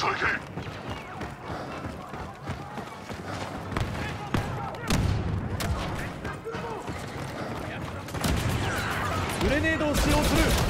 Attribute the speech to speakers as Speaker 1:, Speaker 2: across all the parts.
Speaker 1: グレネードを使用する。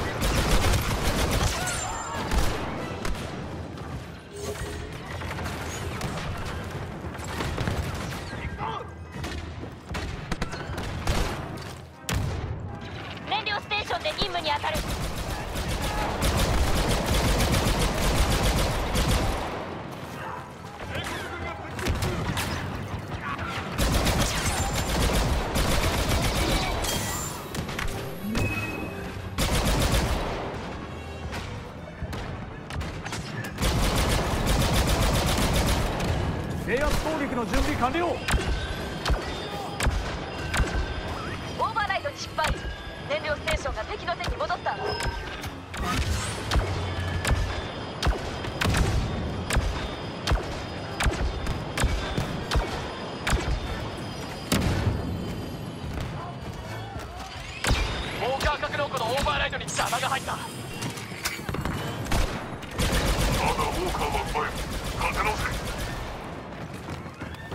Speaker 1: 完了。
Speaker 2: オーバーライドに失敗。燃料ステーションが敵の手に戻った。
Speaker 3: ウォーカー格納庫のオーバーライドに邪魔が入った。
Speaker 4: まだウォーカーは前立て直せ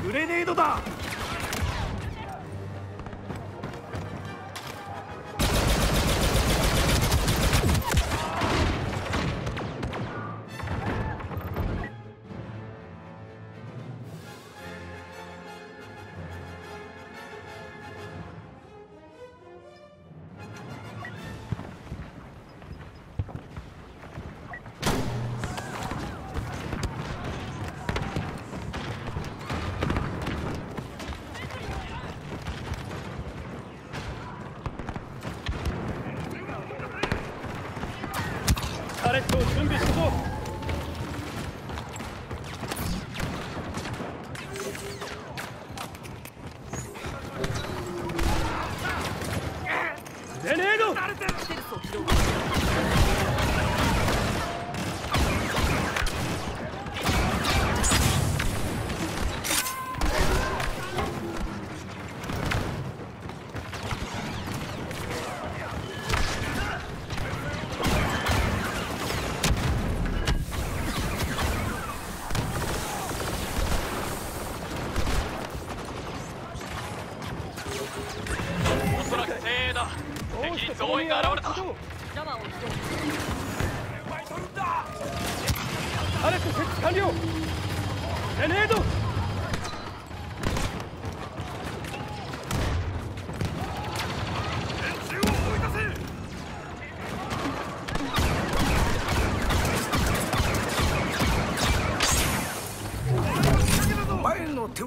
Speaker 1: グレネードだ。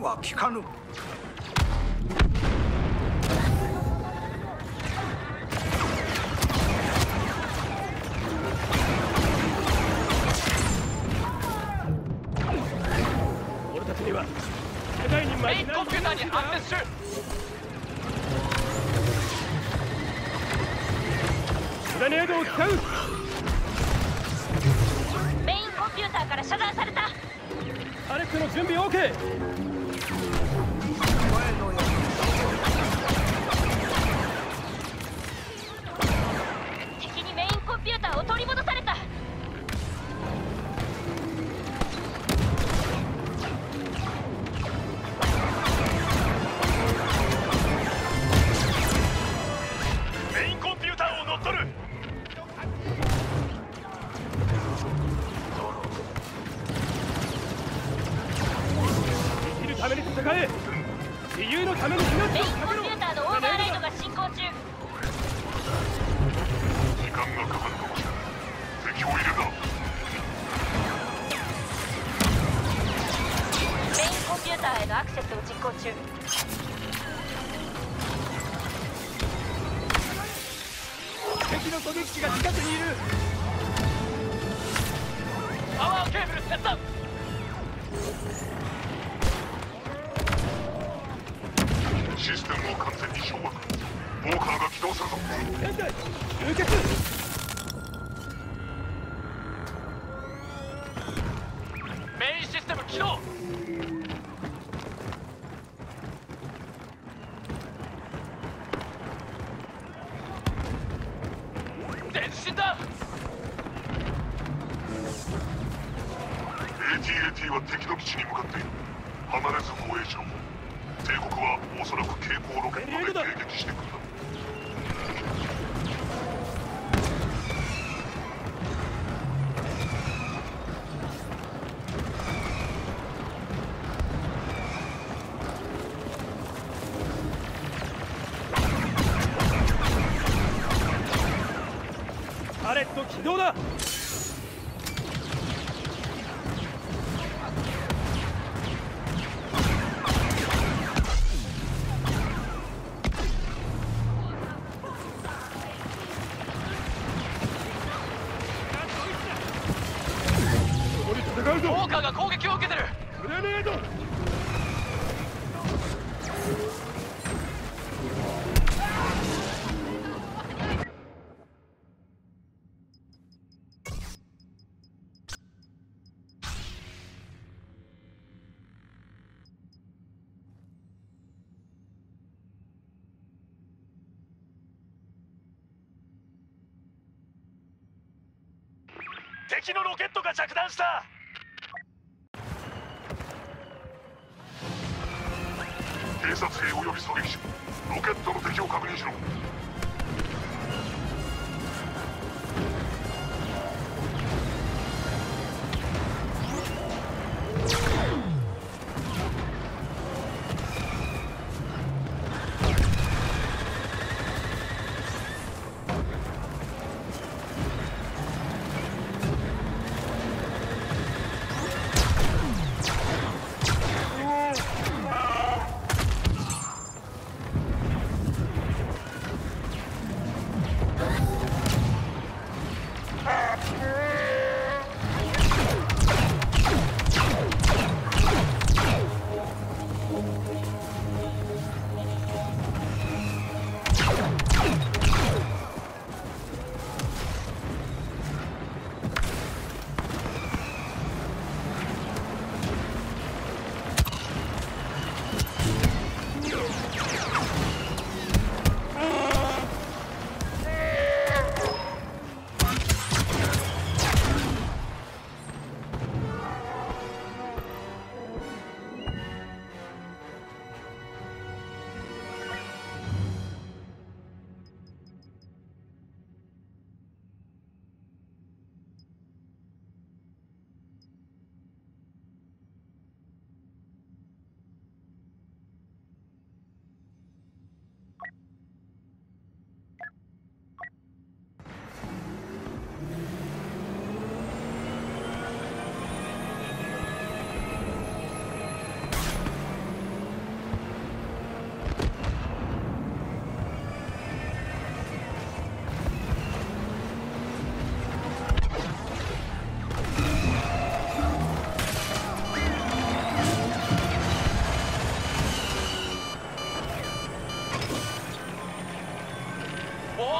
Speaker 5: は効かぬ。
Speaker 1: 俺たちには世界に負
Speaker 3: メイン
Speaker 1: けない
Speaker 3: コンピューターにアクセスし
Speaker 1: グレネードを使う。
Speaker 2: メインコンピューターから遮断された。
Speaker 1: カレットの準備 OK
Speaker 5: 前
Speaker 2: 敵
Speaker 1: の狙撃機が近くにいる。
Speaker 3: パワーケーブル切断
Speaker 4: システムを完全に掌握。ウォーカーが起動するぞ。
Speaker 1: 現在流血
Speaker 3: メインシステム起動
Speaker 1: パレッ
Speaker 5: 敵のロケットが着弾した。
Speaker 3: 偵察兵及び狙撃手ロケットの敵を確認しろ。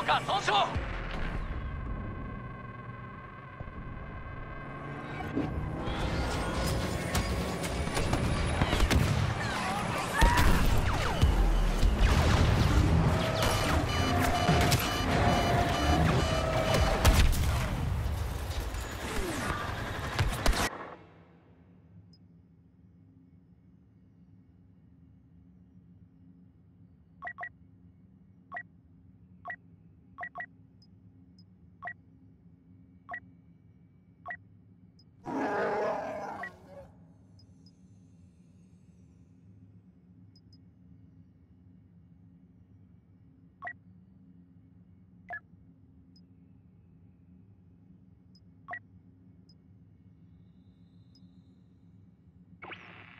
Speaker 5: ウォーカー損傷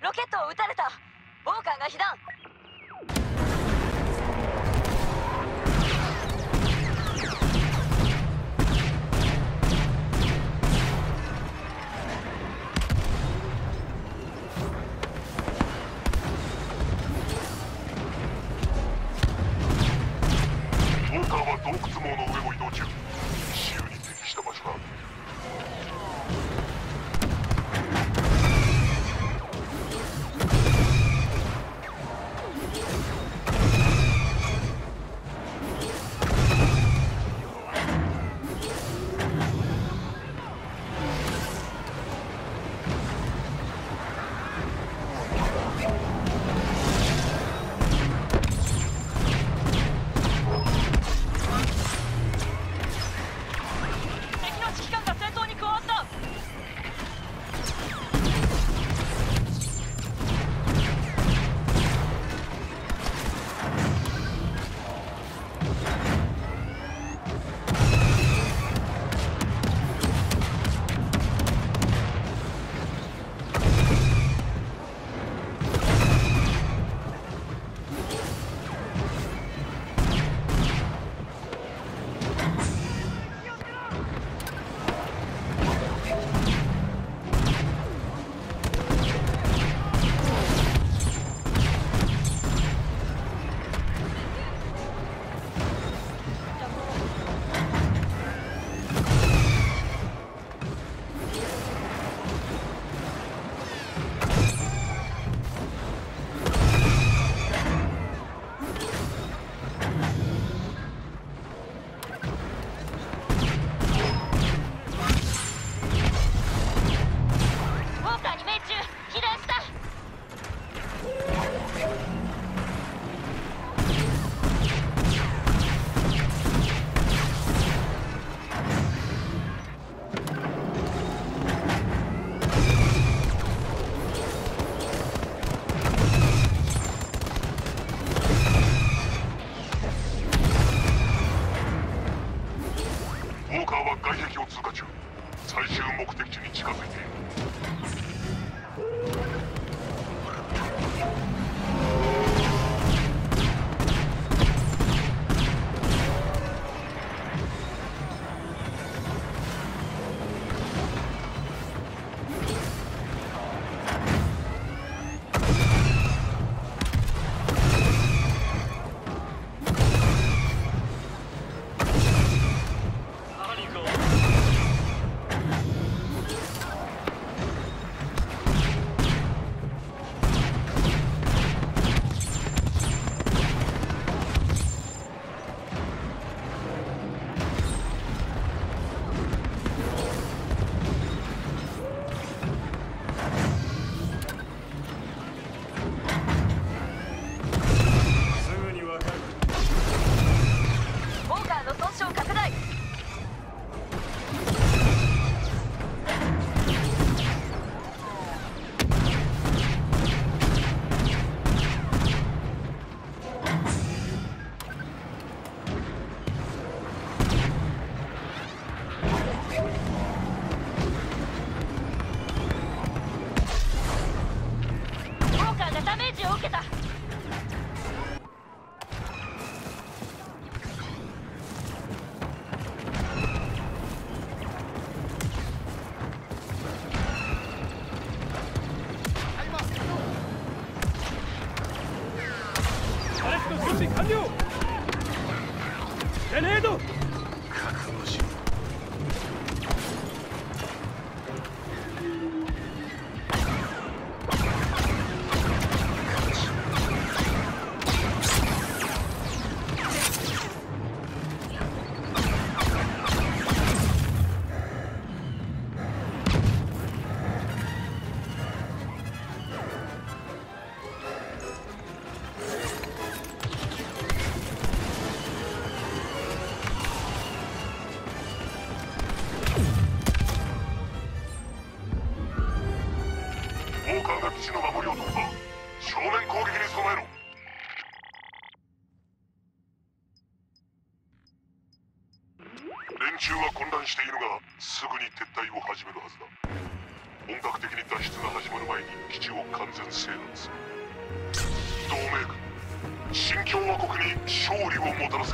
Speaker 4: ロケットを撃たれた。ウォーカーが被弾。
Speaker 3: を
Speaker 2: 受けた。
Speaker 4: すぐに撤退を始めるはずだ。本格的に脱出が始まる前に基地を完全制圧する。同盟軍新共和国に勝利をもたらせ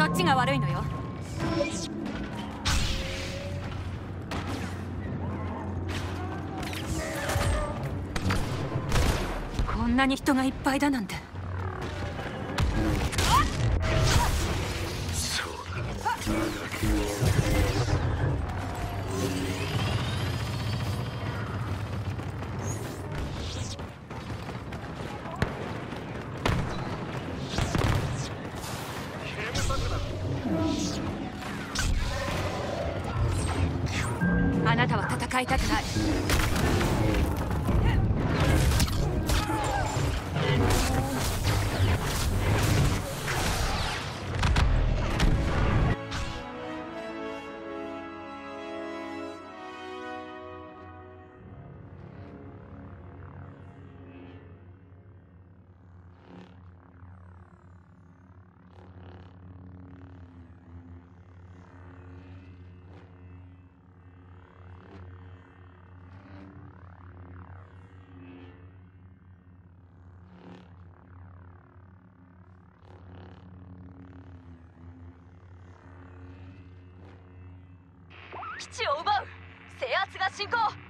Speaker 2: そっちが悪いのよ。こんなに人がいっぱいだなんて。たくない基地を奪う。制圧が進行。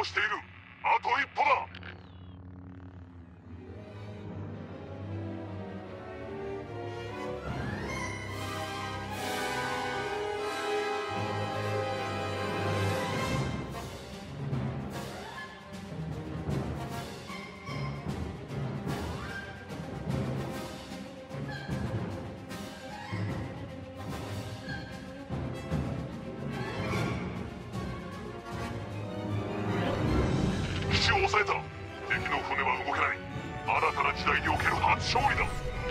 Speaker 4: をしている。あと一歩だ。勝利だ。